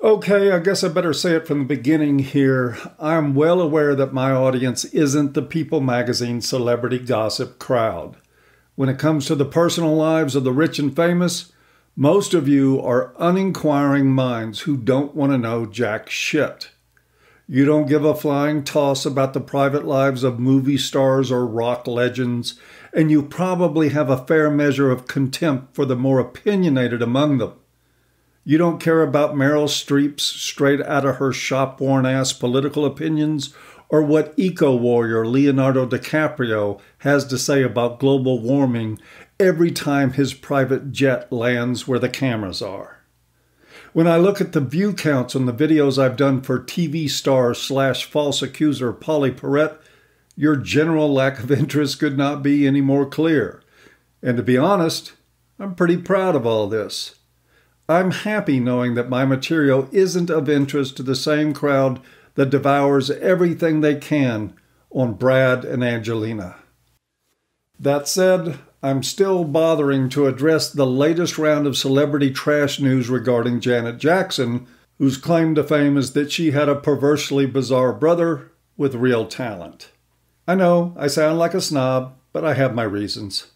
Okay, I guess I better say it from the beginning here. I'm well aware that my audience isn't the People magazine celebrity gossip crowd. When it comes to the personal lives of the rich and famous, most of you are uninquiring minds who don't want to know jack shit. You don't give a flying toss about the private lives of movie stars or rock legends, and you probably have a fair measure of contempt for the more opinionated among them. You don't care about Meryl Streep's straight out of her shop worn ass political opinions or what eco warrior Leonardo DiCaprio has to say about global warming every time his private jet lands where the cameras are. When I look at the view counts on the videos I've done for TV star slash false accuser Pauley Perrette, your general lack of interest could not be any more clear. And to be honest, I'm pretty proud of all this. I'm happy knowing that my material isn't of interest to the same crowd that devours everything they can on Brad and Angelina. That said, I'm still bothering to address the latest round of celebrity trash news regarding Janet Jackson, whose claim to fame is that she had a perversely bizarre brother with real talent. I know I sound like a snob, but I have my reasons.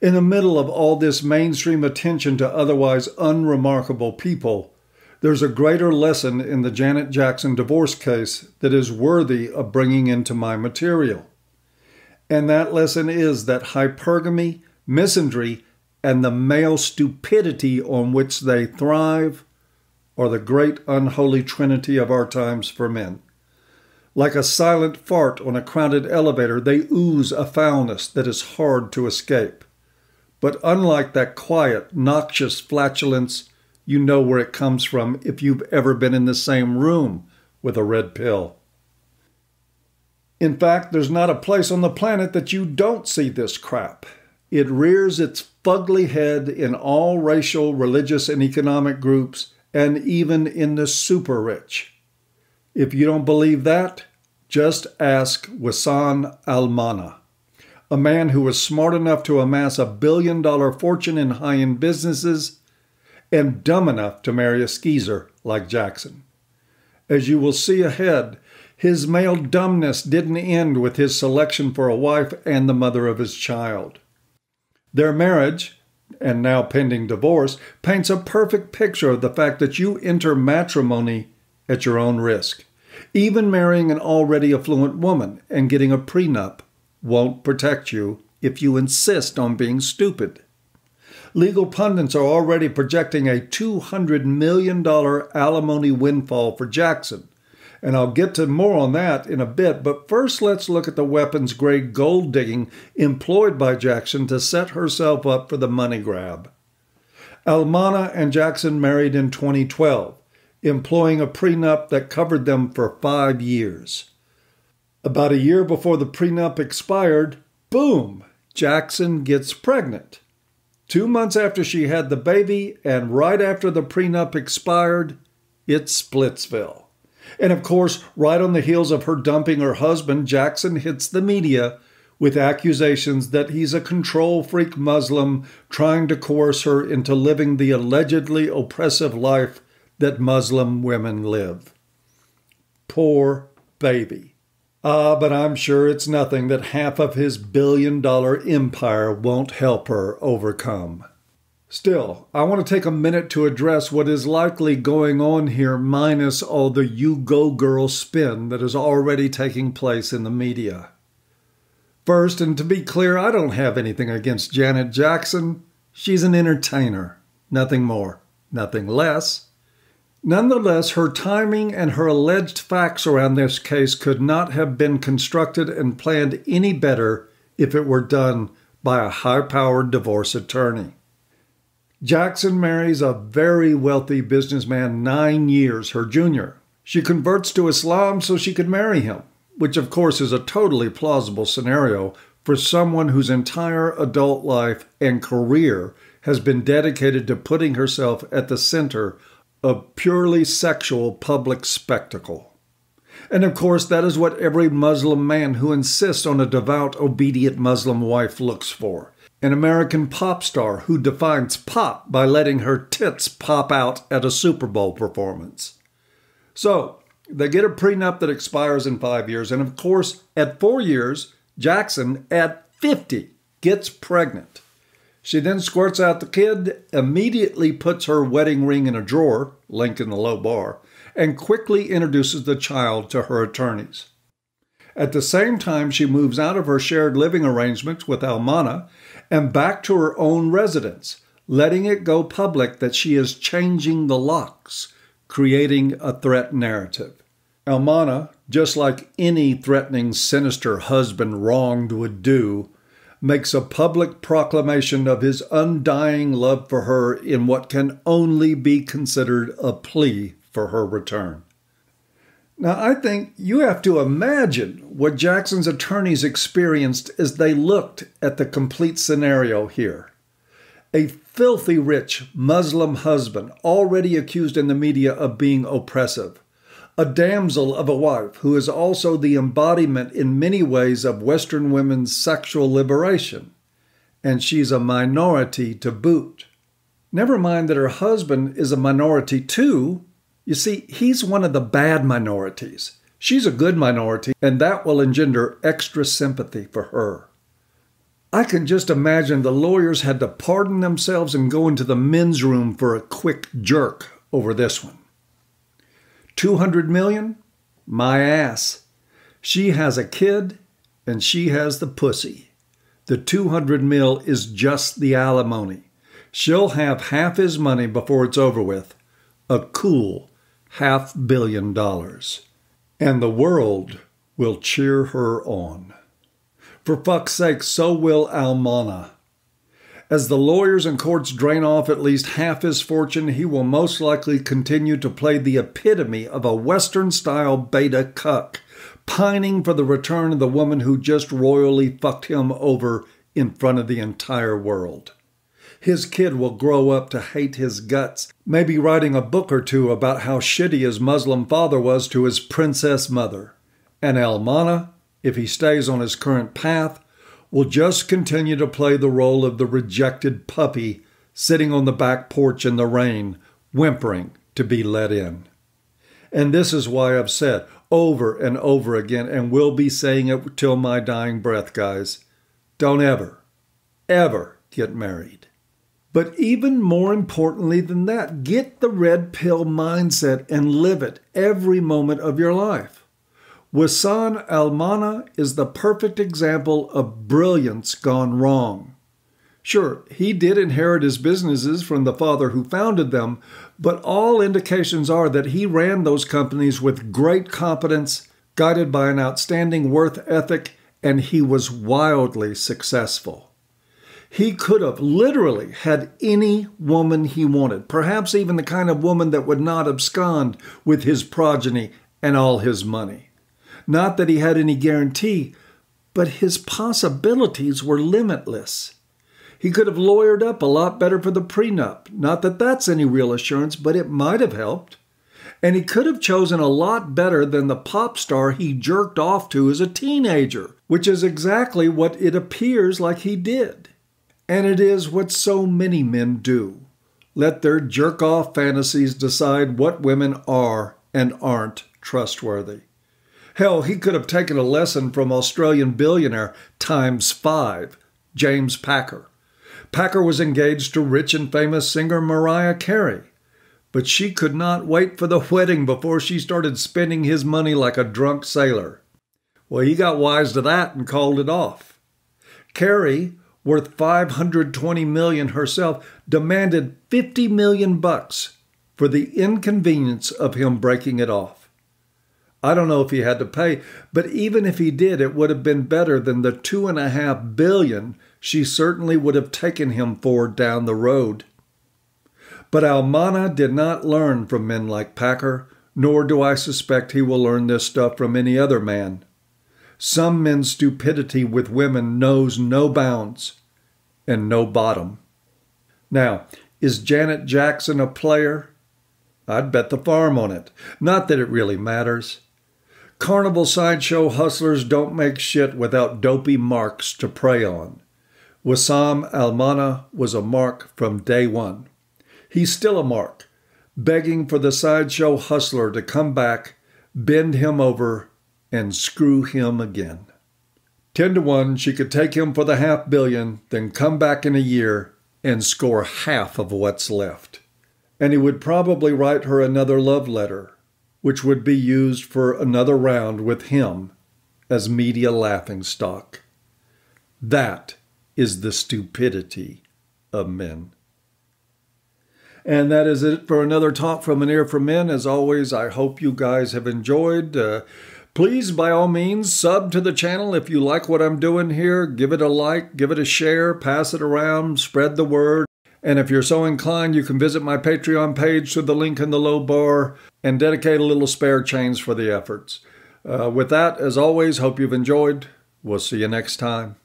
In the middle of all this mainstream attention to otherwise unremarkable people, there's a greater lesson in the Janet Jackson divorce case that is worthy of bringing into my material. And that lesson is that hypergamy, misandry, and the male stupidity on which they thrive are the great unholy trinity of our times for men. Like a silent fart on a crowded elevator, they ooze a foulness that is hard to escape. But unlike that quiet, noxious flatulence, you know where it comes from if you've ever been in the same room with a red pill. In fact, there's not a place on the planet that you don't see this crap. It rears its fugly head in all racial, religious, and economic groups, and even in the super rich. If you don't believe that, just ask Wissam Al Mana a man who was smart enough to amass a billion dollar fortune in high end businesses, and dumb enough to marry a skeezer like Jackson. As you will see ahead, his male dumbness didn't end with his selection for a wife and the mother of his child. Their marriage, and now pending divorce, paints a perfect picture of the fact that you enter matrimony at your own risk. Even marrying an already affluent woman and getting a prenup won't protect you if you insist on being stupid. Legal pundits are already projecting a $200 million alimony windfall for Jackson, and I'll get to more on that in a bit, but first let's look at the weapons grade gold digging employed by Jackson to set herself up for the money grab. Almana and Jackson married in 2012, employing a prenup that covered them for five years. About a year before the prenup expired, boom, Jackson gets pregnant. Two months after she had the baby, and right after the prenup expired, it's Splitsville. And of course, right on the heels of her dumping her husband, Jackson hits the media with accusations that he's a control freak Muslim trying to coerce her into living the allegedly oppressive life that Muslim women live. Poor baby. Ah, but I'm sure it's nothing that half of his billion dollar empire won't help her overcome. Still, I want to take a minute to address what is likely going on here, minus all the you go girl spin that is already taking place in the media. First, and to be clear, I don't have anything against Janet Jackson. She's an entertainer, nothing more, nothing less. Nonetheless, her timing and her alleged facts around this case could not have been constructed and planned any better if it were done by a high powered divorce attorney. Jackson marries a very wealthy businessman nine years her junior. She converts to Islam so she could marry him, which of course is a totally plausible scenario for someone whose entire adult life and career has been dedicated to putting herself at the center a purely sexual public spectacle. And of course, that is what every Muslim man who insists on a devout, obedient Muslim wife looks for. an American pop star who defines pop by letting her tits pop out at a Super Bowl performance. So, they get a prenup that expires in five years, and of course, at four years, Jackson, at 50, gets pregnant. She then squirts out the kid, immediately puts her wedding ring in a drawer, link in the low bar, and quickly introduces the child to her attorneys. At the same time, she moves out of her shared living arrangements with Almana and back to her own residence, letting it go public that she is changing the locks, creating a threat narrative. Almana, just like any threatening, sinister husband wronged would do, makes a public proclamation of his undying love for her in what can only be considered a plea for her return. Now, I think you have to imagine what Jackson's attorneys experienced as they looked at the complete scenario here. A filthy rich Muslim husband, already accused in the media of being oppressive, a damsel of a wife who is also the embodiment in many ways of Western women's sexual liberation. And she's a minority to boot. Never mind that her husband is a minority too. You see, he's one of the bad minorities. She's a good minority, and that will engender extra sympathy for her. I can just imagine the lawyers had to pardon themselves and go into the men's room for a quick jerk over this one. 200 million? My ass. She has a kid and she has the pussy. The 200 mil is just the alimony. She'll have half his money before it's over with. A cool half billion dollars. And the world will cheer her on. For fuck's sake, so will Almana. As the lawyers and courts drain off at least half his fortune, he will most likely continue to play the epitome of a Western style beta cuck, pining for the return of the woman who just royally fucked him over in front of the entire world. His kid will grow up to hate his guts, maybe writing a book or two about how shitty his Muslim father was to his princess mother. And Almana, if he stays on his current path, will just continue to play the role of the rejected puppy sitting on the back porch in the rain, whimpering to be let in. And this is why I've said over and over again, and will be saying it till my dying breath, guys don't ever, ever get married. But even more importantly than that, get the red pill mindset and live it every moment of your life. Wissam Almana is the perfect example of brilliance gone wrong. Sure, he did inherit his businesses from the father who founded them, but all indications are that he ran those companies with great competence, guided by an outstanding worth ethic, and he was wildly successful. He could have literally had any woman he wanted, perhaps even the kind of woman that would not abscond with his progeny and all his money. Not that he had any guarantee, but his possibilities were limitless. He could have lawyered up a lot better for the prenup. Not that that's any real assurance, but it might have helped. And he could have chosen a lot better than the pop star he jerked off to as a teenager, which is exactly what it appears like he did. And it is what so many men do. Let their jerk off fantasies decide what women are and aren't trustworthy. Hell, he could have taken a lesson from Australian billionaire times five, James Packer. Packer was engaged to rich and famous singer Mariah Carey, but she could not wait for the wedding before she started spending his money like a drunk sailor. Well, he got wise to that and called it off. Carey, worth 520 million herself, demanded 50 million bucks for the inconvenience of him breaking it off. I don't know if he had to pay, but even if he did, it would have been better than the two and a half billion she certainly would have taken him for down the road. But Almana did not learn from men like Packer, nor do I suspect he will learn this stuff from any other man. Some men's stupidity with women knows no bounds and no bottom. Now, is Janet Jackson a player? I'd bet the farm on it. Not that it really matters. Carnival sideshow hustlers don't make shit without dopey marks to prey on. Wissam Almana was a mark from day one. He's still a mark, begging for the sideshow hustler to come back, bend him over, and screw him again. 10 to 1, she could take him for the half billion, then come back in a year and score half of what's left. And he would probably write her another love letter, which would be used for another round with him as media laughingstock. That is the stupidity of men. And that is it for another talk from an ear for men. As always, I hope you guys have enjoyed. Uh, please, by all means, sub to the channel if you like what I'm doing here. Give it a like, give it a share, pass it around, spread the word. And if you're so inclined, you can visit my Patreon page through the link in the low bar and dedicate a little spare change for the efforts. Uh, with that, as always, hope you've enjoyed. We'll see you next time.